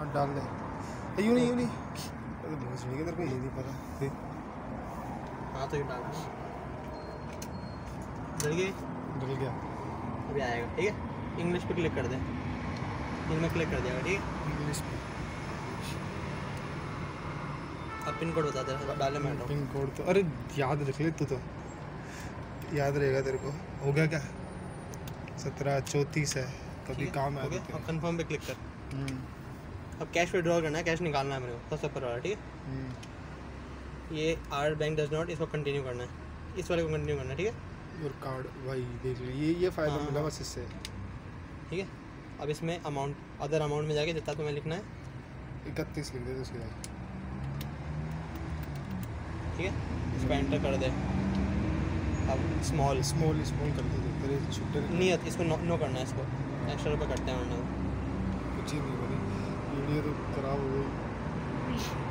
हाँ डाल दे। यूँ नहीं यूँ नहीं। अरे भोज नहीं तेरे को ये नहीं पता। हाँ तो ये डाल डल गई? डल गया। अभी आएगा ठीक है? इंग्लिश पे क्लिक कर दे। इनमें क्लिक कर दिया ठीक है? इंग्लिश में अब पिन कोड बता दे डाले मैं। पिन कोड तो अरे याद रख ले तू तो। याद रहेगा तेरे को। हो गया क्या? सत्रह चौंतीस है। कभी काम है, कंफर्म पे क्लिक कर। हम्म। अब कैश विड्रॉल करना है कैश निकालना है मेरे को सबसे ऊपर वाला ठीक है? हम्म। ये आर बैंक डज नॉट इसको कंटिन्यू करना है। इस वाले को कंटिन्यू करना है ठीक है? योर कार्ड भाई देख ले ये ये फ़ायदा हाँ, मिला। बस इससे। ठीक है? अब इसमें अमाउंट अदर अमाउंट में जाके जितना तुम्हें लिखना है। इकतीस लिख दे तो उसके बाद। ठीक है? इस पर एंटर कर दे। अब स्मॉल स्मॉल स्मॉल कर दे तेरे छुट्टे नियत इसको नो, नो करना है इसको। एक्स्ट्रा रुपये कटते हैं वरना कुछ ही नहीं Janeiro, Crowley.